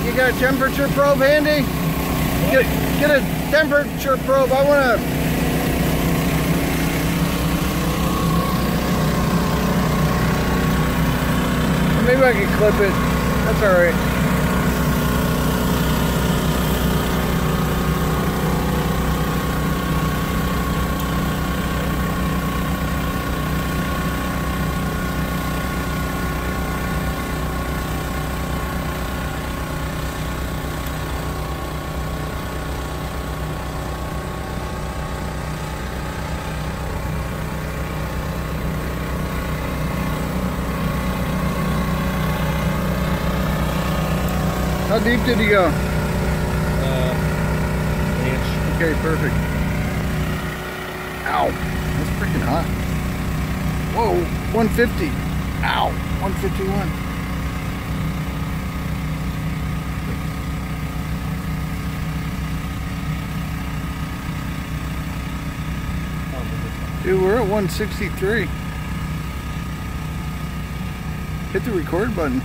You got a temperature probe handy? Get, get a temperature probe. I want to... Maybe I can clip it. That's all right. How deep did he go? Uh, an inch. Okay, perfect. Ow. That's freaking hot. Whoa, 150. Ow, 151. Dude, we're at 163. Hit the record button.